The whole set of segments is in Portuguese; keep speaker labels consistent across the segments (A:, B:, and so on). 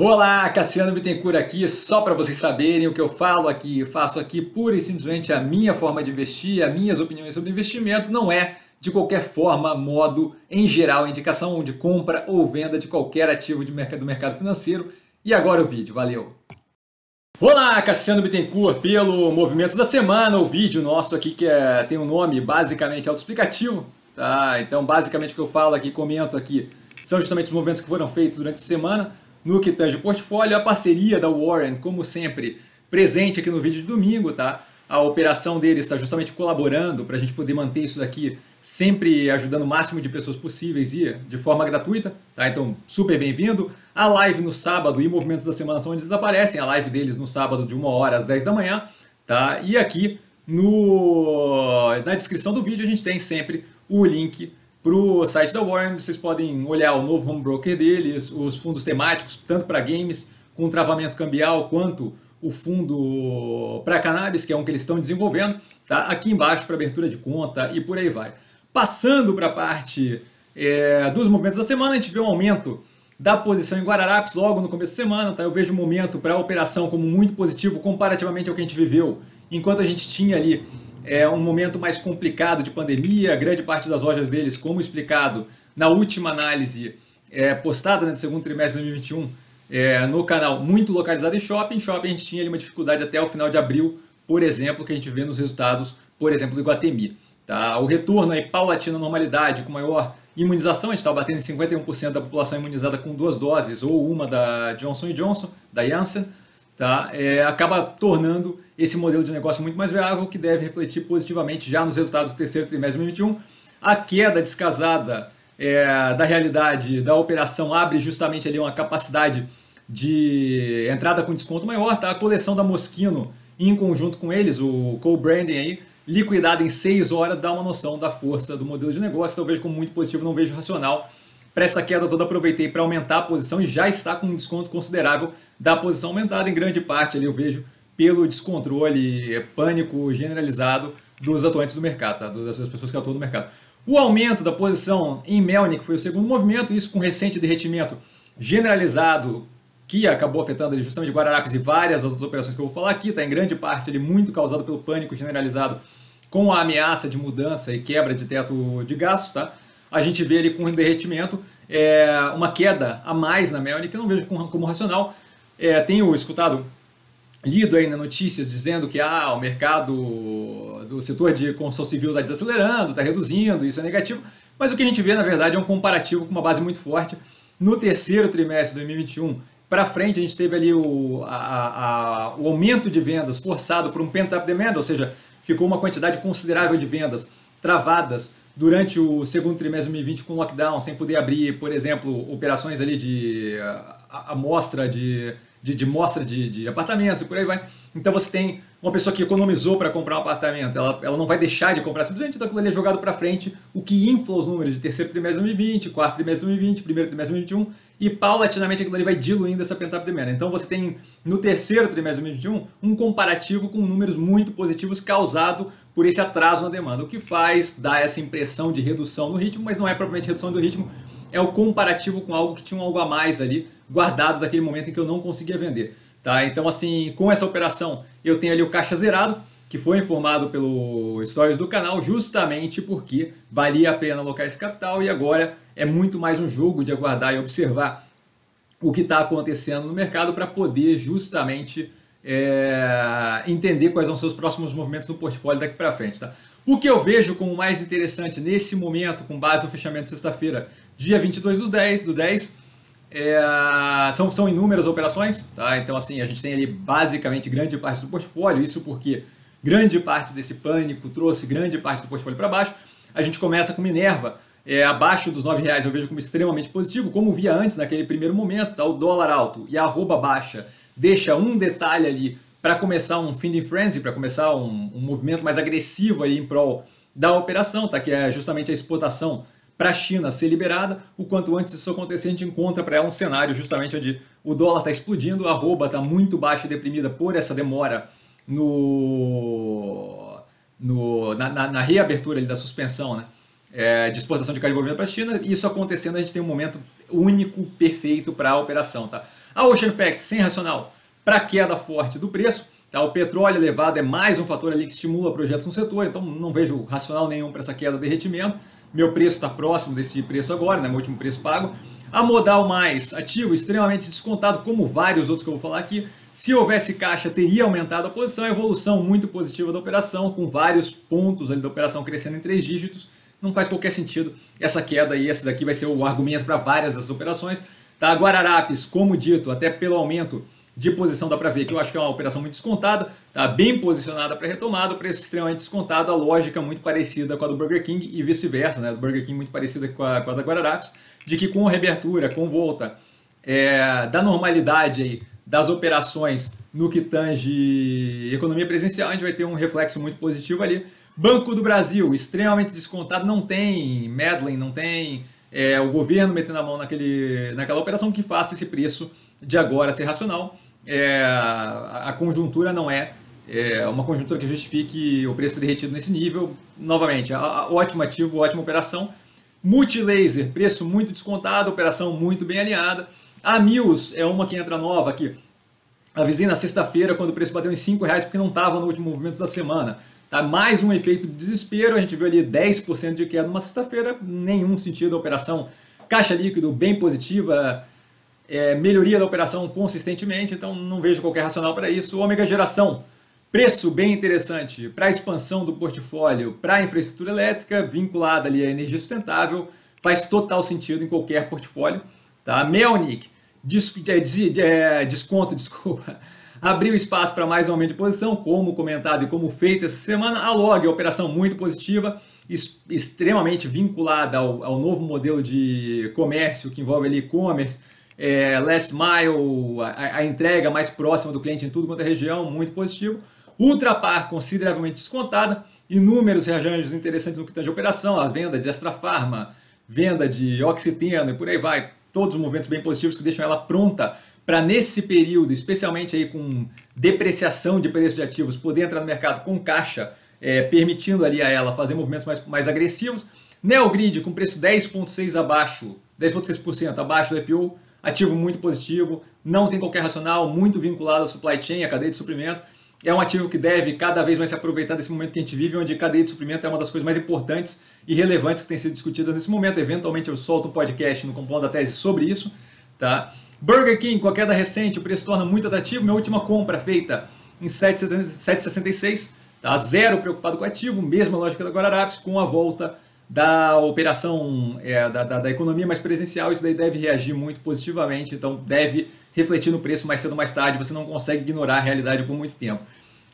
A: Olá, Cassiano Bittencourt aqui, só para vocês saberem o que eu falo aqui, faço aqui pura e simplesmente a minha forma de investir, as minhas opiniões sobre investimento, não é de qualquer forma, modo, em geral, indicação de compra ou venda de qualquer ativo de mercado, do mercado financeiro. E agora o vídeo, valeu! Olá, Cassiano Bittencourt, pelo Movimentos da Semana, o vídeo nosso aqui que é, tem um nome basicamente autoexplicativo, tá? Então, basicamente o que eu falo aqui, comento aqui, são justamente os movimentos que foram feitos durante a semana, no que tange o portfólio, a parceria da Warren, como sempre, presente aqui no vídeo de domingo, tá? A operação deles está justamente colaborando para a gente poder manter isso daqui sempre ajudando o máximo de pessoas possíveis e de forma gratuita, tá? Então, super bem-vindo. A live no sábado e movimentos da semana são onde eles aparecem, a live deles no sábado de 1 hora às 10 da manhã, tá? E aqui no, na descrição do vídeo a gente tem sempre o link para o site da Warren, vocês podem olhar o novo home broker deles, os fundos temáticos, tanto para games, com travamento cambial, quanto o fundo para cannabis, que é um que eles estão desenvolvendo, tá? aqui embaixo para abertura de conta e por aí vai. Passando para a parte é, dos movimentos da semana, a gente vê um aumento da posição em Guararapes logo no começo da semana. Tá? Eu vejo o momento para a operação como muito positivo comparativamente ao que a gente viveu, enquanto a gente tinha ali é um momento mais complicado de pandemia, grande parte das lojas deles, como explicado na última análise é, postada né, do segundo trimestre de 2021 é, no canal, muito localizado em shopping. Shopping a gente tinha ali uma dificuldade até o final de abril, por exemplo, que a gente vê nos resultados, por exemplo, do Iguatemi. Tá? O retorno aí paulatino à normalidade, com maior imunização, a gente estava batendo em 51% da população imunizada com duas doses, ou uma da Johnson Johnson, da Janssen, tá? É, acaba tornando esse modelo de negócio muito mais viável, que deve refletir positivamente já nos resultados do terceiro trimestre de 2021. A queda descasada é, da realidade da operação abre justamente ali uma capacidade de entrada com desconto maior, tá? A coleção da Moschino, em conjunto com eles, o co-branding aí, liquidado em 6 horas, dá uma noção da força do modelo de negócio. Então eu vejo como muito positivo, não vejo racional. Para essa queda toda, aproveitei para aumentar a posição e já está com um desconto considerável da posição aumentada, em grande parte ali eu vejo pelo descontrole, pânico generalizado dos atuantes do mercado, tá? das pessoas que atuam no mercado. O aumento da posição em Melnik foi o segundo movimento, isso com recente derretimento generalizado que acabou afetando ali justamente Guararapes e várias das outras operações que eu vou falar aqui, está em grande parte ali muito causado pelo pânico generalizado com a ameaça de mudança e quebra de teto de gastos, tá? A gente vê ali com um derretimento, é, uma queda a mais na Melnik, que eu não vejo como, como racional. É, tenho escutado lido aí nas notícias dizendo que ah, o mercado do setor de construção civil está desacelerando, está reduzindo, isso é negativo. Mas o que a gente vê, na verdade, é um comparativo com uma base muito forte. No terceiro trimestre de 2021 para frente, a gente teve ali o, a, a, o aumento de vendas forçado por um pent-up demand, ou seja, ficou uma quantidade considerável de vendas travadas durante o segundo trimestre de 2020 com lockdown, sem poder abrir, por exemplo, operações ali de amostra de de, de mostra de, de apartamentos e por aí vai. Então você tem uma pessoa que economizou para comprar um apartamento, ela, ela não vai deixar de comprar, simplesmente então aquilo ali é jogado para frente, o que infla os números de terceiro trimestre de 2020, quarto trimestre de 2020, primeiro trimestre de 2021, e paulatinamente aquilo ali vai diluindo essa pent-up. Então você tem no terceiro trimestre de 2021 um comparativo com números muito positivos causado por esse atraso na demanda, o que faz dar essa impressão de redução no ritmo, mas não é propriamente redução do ritmo, é o comparativo com algo que tinha um algo a mais ali, guardado daquele momento em que eu não conseguia vender. Tá? Então, assim, com essa operação, eu tenho ali o caixa zerado, que foi informado pelo stories do canal, justamente porque valia a pena alocar esse capital e agora é muito mais um jogo de aguardar e observar o que está acontecendo no mercado para poder justamente é, entender quais vão ser os próximos movimentos no portfólio daqui para frente. Tá? O que eu vejo como mais interessante nesse momento, com base no fechamento de sexta-feira, dia 22 do 10, do 10 é, são, são inúmeras operações, tá? então assim, a gente tem ali basicamente grande parte do portfólio, isso porque grande parte desse pânico trouxe grande parte do portfólio para baixo. A gente começa com Minerva, é, abaixo dos R$ reais eu vejo como extremamente positivo, como via antes naquele primeiro momento, tá? o dólar alto e a arroba baixa deixa um detalhe ali para começar um funding frenzy, para começar um, um, movimento mais agressivo aí em prol da operação, tá? que é justamente a exportação para a China ser liberada. O quanto antes isso acontecer, a gente encontra para ela um cenário justamente onde o dólar está explodindo, a arroba está muito baixa e deprimida por essa demora no, no na, na, na, reabertura da suspensão né, é, de exportação de carne para a China. Isso acontecendo, a gente tem um momento único, perfeito para a operação. Tá? A Ocean Pact sem racional para queda forte do preço. Tá? O petróleo elevado é mais um fator ali que estimula projetos no setor, então não vejo racional nenhum para essa queda de derretimento. Meu preço está próximo desse preço agora, né, meu último preço pago. A modal mais ativo, extremamente descontado, como vários outros que eu vou falar aqui. Se houvesse caixa, teria aumentado a posição. A evolução muito positiva da operação, com vários pontos ali da operação crescendo em três dígitos. Não faz qualquer sentido essa queda e esse daqui vai ser o argumento para várias dessas operações. Tá? Guararapes, como dito, até pelo aumento de posição dá para ver que eu acho que é uma operação muito descontada, tá bem posicionada para retomada, o preço extremamente descontado, a lógica muito parecida com a do Burger King e vice-versa, né? Do Burger King muito parecida com a, com a da Guararapes, de que com reabertura, com volta é, da normalidade aí, das operações no que tange economia presencial, a gente vai ter um reflexo muito positivo ali. Banco do Brasil, extremamente descontado, não tem Medlin, não tem é, o governo metendo a mão naquele, naquela operação que faça esse preço de agora ser racional é, a conjuntura não é, é, uma conjuntura que justifique o preço derretido nesse nível. Novamente, a, a, ótimo ativo, ótima operação. Multilaser, preço muito descontado, operação muito bem alinhada. A Mills é uma que entra nova aqui. Avisei na sexta-feira quando o preço bateu em 5 reais porque não estava no último movimento da semana. Tá? Mais um efeito de desespero, a gente viu ali 10% de queda numa sexta-feira, nenhum sentido a operação. Caixa líquido bem positiva, é, melhoria da operação consistentemente, então não vejo qualquer racional para isso. Ômega geração, preço bem interessante para expansão do portfólio para infraestrutura elétrica, vinculada ali à energia sustentável, faz total sentido em qualquer portfólio. Tá? Melnick, é, é, desconto, desculpa, abriu espaço para mais um aumento de posição, como comentado e como feito essa semana. A Log, operação muito positiva, extremamente vinculada ao, ao novo modelo de comércio que envolve e-commerce, é, last mile, a, a, entrega mais próxima do cliente em tudo quanto é região, muito positivo. Ultrapar consideravelmente descontada, inúmeros reajustes interessantes no que tange operação, a venda de Extra Pharma, venda de Oxiteno e por aí vai, todos os movimentos bem positivos que deixam ela pronta para nesse período, especialmente aí com depreciação de preços de ativos, poder entrar no mercado com caixa, é, permitindo ali a ela fazer movimentos mais, mais agressivos. Neogrid com preço 10,6 abaixo, 10,6% abaixo do IPO, ativo muito positivo, não tem qualquer racional, muito vinculado à supply chain, à cadeia de suprimento. É um ativo que deve cada vez mais se aproveitar desse momento que a gente vive, onde a cadeia de suprimento é uma das coisas mais importantes e relevantes que tem sido discutidas nesse momento. Eventualmente eu solto um podcast no Compondo da Tese sobre isso. Tá? Burger King, com a queda recente, o preço torna muito atrativo. Minha última compra feita em 7,66, tá? zero preocupado com o ativo, mesma lógica da Guararapes, com a volta da operação é, da, da, da, economia mais presencial, isso daí deve reagir muito positivamente, então deve refletir no preço mais cedo ou mais tarde, você não consegue ignorar a realidade por muito tempo.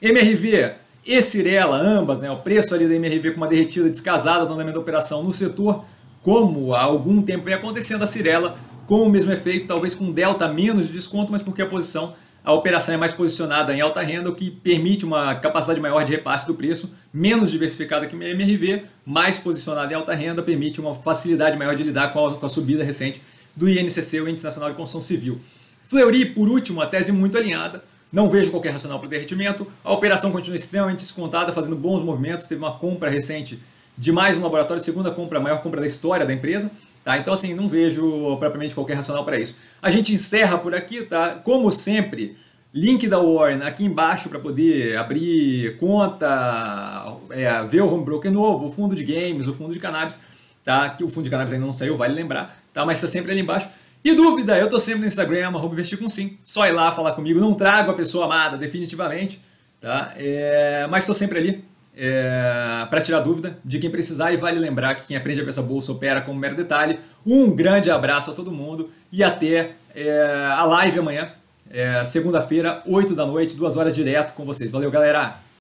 A: MRV e Cirela, ambas, né, o preço ali da MRV com uma derretida descasada no andamento da operação no setor, como há algum tempo vem acontecendo, a Cirela com o mesmo efeito, talvez com delta menos de desconto, mas porque a posição a operação é mais posicionada em alta renda, o que permite uma capacidade maior de repasse do preço, menos diversificada que a MRV, mais posicionada em alta renda, permite uma facilidade maior de lidar com a, com a subida recente do INCC, o Índice Nacional de Construção Civil. Fleury, por último, a tese muito alinhada, não vejo qualquer racional para o derretimento, a operação continua extremamente descontada, fazendo bons movimentos, teve uma compra recente de mais um laboratório, segunda compra, a maior compra da história da empresa, Tá? Então, assim, não vejo propriamente qualquer racional para isso. A gente encerra por aqui, tá? Como sempre, link da Warren aqui embaixo para poder abrir conta, é, ver o home broker novo, o fundo de games, o fundo de cannabis, tá? Que o fundo de cannabis ainda não saiu, vale lembrar, tá? Mas está sempre ali embaixo. E dúvida, eu tô sempre no Instagram, arroba investir com sim. Só ir lá falar comigo, não trago a pessoa amada, definitivamente, tá? É, mas estou sempre ali é, para tirar dúvida de quem precisar e vale lembrar que quem aprende a essa bolsa opera como mero detalhe. Um grande abraço a todo mundo e até é, a live amanhã, é, segunda-feira, 8 da noite, duas horas direto com vocês. Valeu, galera!